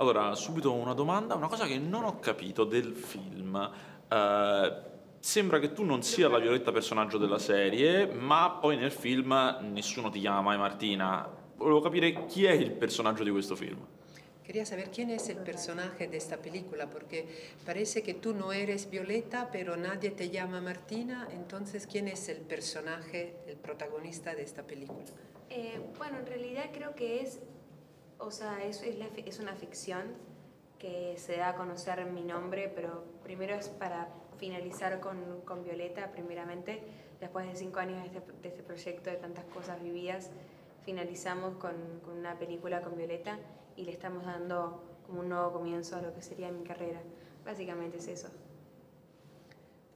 Allora, subito una domanda, una cosa che non ho capito del film. Eh, sembra che tu non sia la Violetta personaggio della serie, ma poi nel film nessuno ti chiama mai Martina. Volevo capire chi è il personaggio di questo film. Quería saber quién es el personaje de esta película, porque parece que tú no eres Violeta, pero nadie te llama Martina, entonces ¿quién es el personaje, el protagonista de esta película? Eh, bueno, en realidad creo que es, o sea, es, es, la, es una ficción que se da a conocer mi nombre, pero primero es para finalizar con, con Violeta, primeramente, después de cinco años de este, de este proyecto, de tantas cosas vividas, finalizamos con, con una película con Violeta y le estamos dando como un nuovo comienzo a lo che sería mi carriera. Básicamente es eso.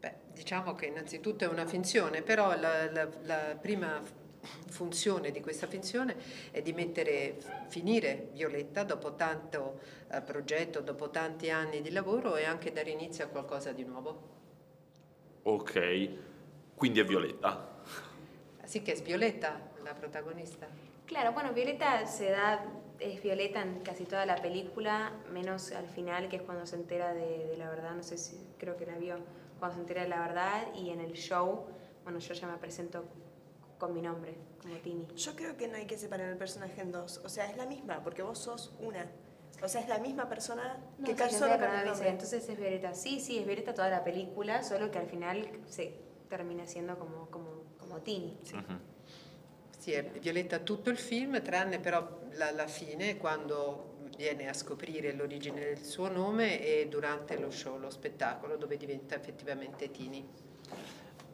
Beh, diciamo che innanzitutto è una finzione, però la, la, la prima funzione di questa finzione è di mettere, finire Violetta dopo tanto eh, progetto, dopo tanti anni di lavoro e anche dare inizio a qualcosa di nuovo. Ok, quindi è Violetta. Así que es Violetta la protagonista. Claro, bueno, Violeta se da, es Violeta en casi toda la película, menos al final, que es cuando se entera de, de la verdad, no sé si creo que la vio, cuando se entera de la verdad, y en el show, bueno, yo ya me presento con mi nombre, como Tini. Yo creo que no hay que separar el personaje en dos. O sea, es la misma, porque vos sos una. O sea, es la misma persona No, que sí, a con el dice, nombre. Entonces es Violeta. Sí, sí, es Violeta toda la película, solo que al final se termina siendo como, como, como Tini. Mhm. Sì, è Violetta tutto il film, tranne però la, la fine, quando viene a scoprire l'origine del suo nome e durante lo show, lo spettacolo, dove diventa effettivamente Tini.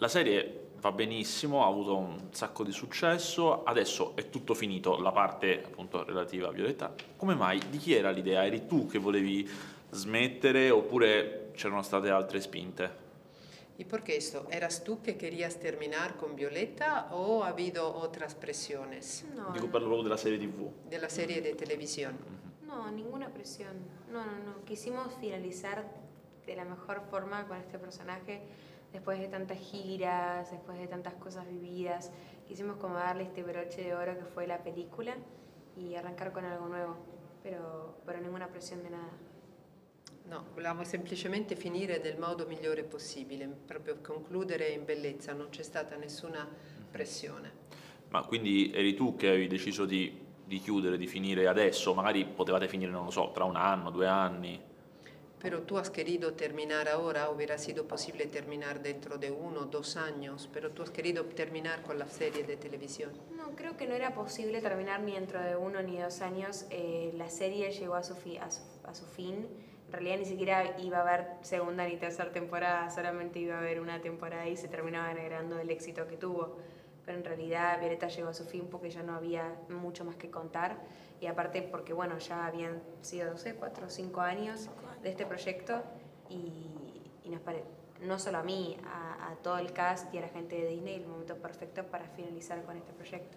La serie va benissimo, ha avuto un sacco di successo, adesso è tutto finito, la parte appunto relativa a Violetta. Come mai? Di chi era l'idea? Eri tu che volevi smettere oppure c'erano state altre spinte? ¿Y por qué esto? ¿Eras tú que querías terminar con Violeta o ha habido otras presiones No, Dico parlo proprio della serie TV. de la serie de televisión? No, ninguna presión. No, no, no. Quisimos finalizar de la mejor forma con este personaje después de tantas giras, después de tantas cosas vividas. Quisimos como darle este broche de oro que fue la película y arrancar con algo nuevo, pero, pero ninguna presión de nada. No, volevamo semplicemente finire nel modo migliore possibile, proprio concludere in bellezza, non c'è stata nessuna pressione. Ma quindi eri tu che avevi deciso di, di chiudere, di finire adesso? Magari potevate finire, non lo so, tra un anno, due anni? Pero tú has querido terminar ahora, hubiera sido posible terminar dentro de uno o dos años, pero tú has querido terminar con la serie de televisión. No, creo que no era posible terminar ni dentro de uno ni dos años. Eh, la serie llegó a su, fi- a, su, a su fin. En realidad ni siquiera iba a haber segunda ni tercera temporada, solamente iba a haber una temporada y se terminaba agregando el éxito que tuvo. Pero en realidad Violeta llegó a su fin porque ya no había mucho más que contar. Y aparte porque, bueno, ya habían sido, no sé, cuatro o cinco años de este proyecto y, y nos pare- no solo a mí, a, a todo el cast y a la gente de Disney, el momento perfecto para finalizar con este proyecto.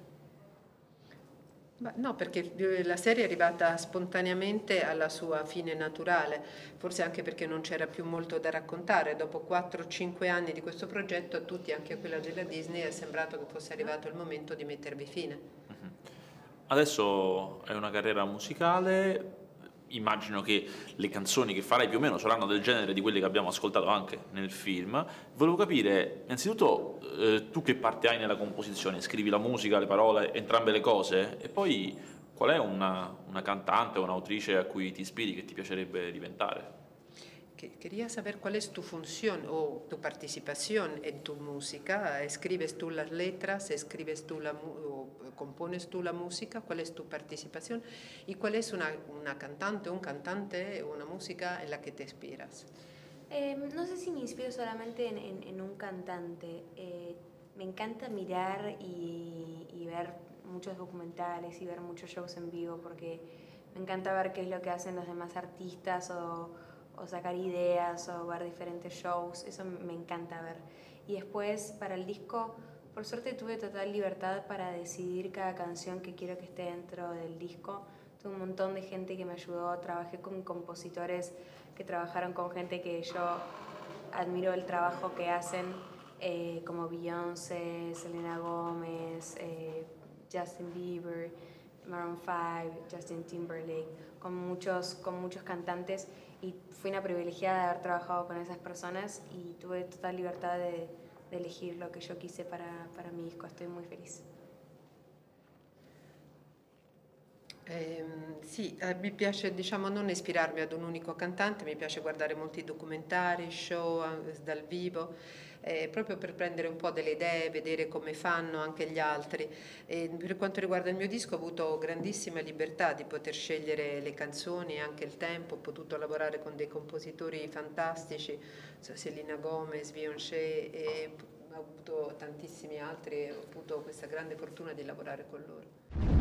No, perché eh, la serie è arrivata spontaneamente alla sua fine naturale, forse anche perché non c'era più molto da raccontare. Dopo 4-5 anni di questo progetto, a tutti, anche a quella della Disney, è sembrato che fosse arrivato il momento di mettervi fine. Adesso è una carriera musicale, immagino che le canzoni che farai più o meno saranno del genere di quelle che abbiamo ascoltato anche nel film. Volevo capire, innanzitutto, eh, tu che parte hai nella composizione? Scrivi la musica, le parole, entrambe le cose? E poi qual è una, una cantante o un'autrice a cui ti ispiri, che ti piacerebbe diventare? Que- Quería saber cuál es tu función o tu participación en tu música. ¿Escribes tú las letras? ¿Escribes tú la o compones tú la música? ¿Cuál es tu participación? ¿Y cuál es una, una cantante, un cantante, una música en la que te inspiras? Eh, no sé si me inspiro solamente en, en- en un cantante. Eh, me encanta mirar y, y ver muchos documentales y ver muchos shows en vivo porque me encanta ver qué es lo que hacen los demás artistas o, o sacar ideas o ver diferentes shows. Eso me encanta ver. Y después para el disco, por suerte tuve total libertad para decidir cada canción que quiero que esté dentro del disco. Tuve un montón de gente que me ayudó, trabajé con compositores que trabajaron con gente que yo admiro el trabajo que hacen, eh, como Beyoncé, Selena Gómez, eh, Justin Bieber. Maroon 5, Justin Timberlake, con muchos, con muchos cantantes y fui una privilegiada de haber trabajado con esas personas y tuve total libertad de, de elegir lo che yo quise para, para mi disco. Estoy muy feliz. Sì, eh, mi piace diciamo, non ispirarmi ad un unico cantante, mi piace guardare molti documentari, show eh, dal vivo, eh, proprio per prendere un po' delle idee, vedere come fanno anche gli altri. E per quanto riguarda il mio disco ho avuto grandissima libertà di poter scegliere le canzoni, anche il tempo, ho potuto lavorare con dei compositori fantastici, Selena Gomez, Beyoncé e ho avuto tantissimi altri e ho avuto questa grande fortuna di lavorare con loro.